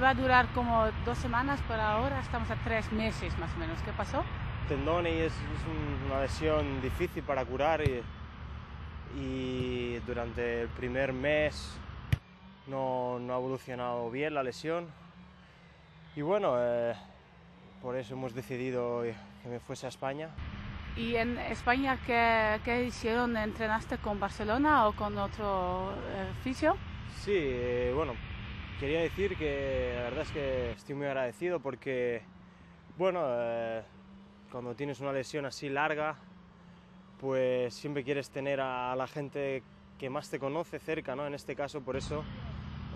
iba a durar como dos semanas, pero ahora estamos a tres meses más o menos. ¿Qué pasó? Tendón y es, es una lesión difícil para curar y, y durante el primer mes no, no, ha evolucionado bien la lesión. Y bueno, eh, por eso hemos decidido que me fuese a España. ¿Y en España qué, qué hicieron? ¿Entrenaste con Barcelona o con otro eh, fisio? Sí, eh, bueno, quería decir que la verdad es que estoy muy agradecido porque, bueno, eh, cuando tienes una lesión así larga, pues siempre quieres tener a, la gente que más te conoce cerca, ¿no? En este caso, por eso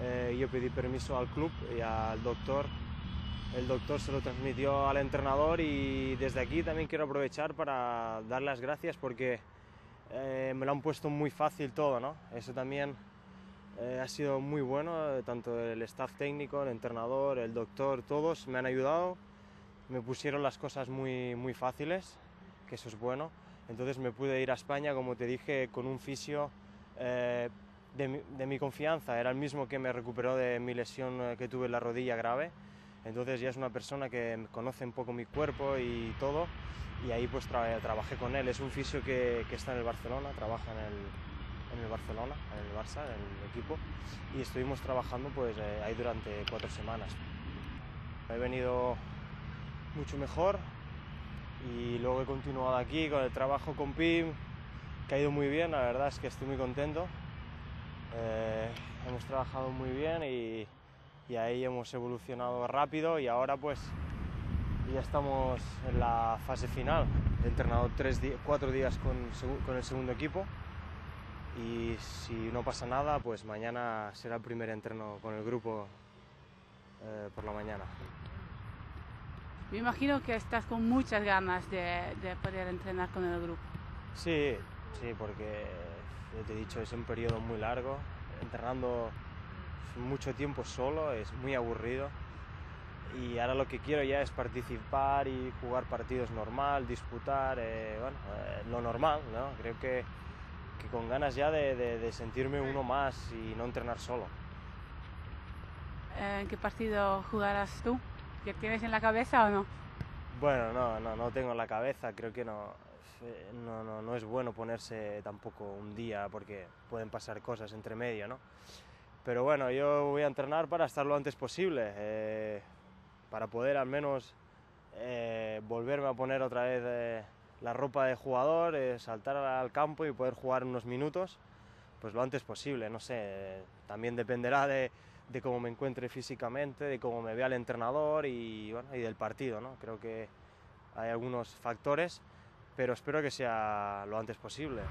eh, yo pedí permiso al club y al doctor. El doctor se lo transmitió al entrenador y desde aquí también quiero aprovechar para dar las gracias porque eh, me lo han puesto muy fácil todo, ¿no? Eso también eh, ha sido muy bueno, tanto el staff técnico, el entrenador, el doctor, todos me han ayudado, me pusieron las cosas muy, muy fáciles, que eso es bueno. Entonces me pude ir a España, como te dije, con un fisio eh, de, mi, de, mi, confianza, era el mismo que me recuperó de mi lesión eh, que tuve en la rodilla grave. Entonces ya es una persona que conoce un poco mi cuerpo y todo, y ahí pues tra trabajé con él. Es un fisio que, que está en el Barcelona, trabaja en el, en el Barcelona, en el Barça, en el equipo, y estuvimos trabajando pues eh, ahí durante cuatro semanas. He venido mucho mejor y luego he continuado aquí con el trabajo con PIM, que ha ido muy bien, la verdad es que estoy muy contento. Eh, hemos trabajado muy bien y, y, ahí hemos evolucionado rápido y ahora pues ya estamos en la fase final. He entrenado tres cuatro días con, con el segundo equipo y si no pasa nada, pues mañana será el primer entreno con el grupo eh, por la mañana. Me imagino que estás con muchas ganas de, de, poder entrenar con el grupo. Sí, sí, porque te he dicho, es un periodo muy largo, entrenando mucho tiempo solo, es muy aburrido. Y ahora lo que quiero ya es participar y jugar partidos normal, disputar, eh, bueno, eh, lo normal, ¿no? Creo que que con ganas ya de, de, de, sentirme uno más y no entrenar solo. ¿En qué partido jugarás tú? ¿Qué tienes en la cabeza o no? Bueno, no, no, no tengo en la cabeza, creo que no, no, no, no es bueno ponerse tampoco un día porque pueden pasar cosas entre medio, ¿no? Pero bueno, yo voy a entrenar para estar lo antes posible, eh, para poder al menos eh, volverme a poner otra vez eh, la ropa de jugador, eh, saltar al campo y poder jugar unos minutos, pues lo antes posible, no sé, también dependerá de, de cómo me encuentre físicamente, de cómo me vea el entrenador y, bueno, y del partido, ¿no? Creo que hay algunos factores, pero espero que sea lo antes posible.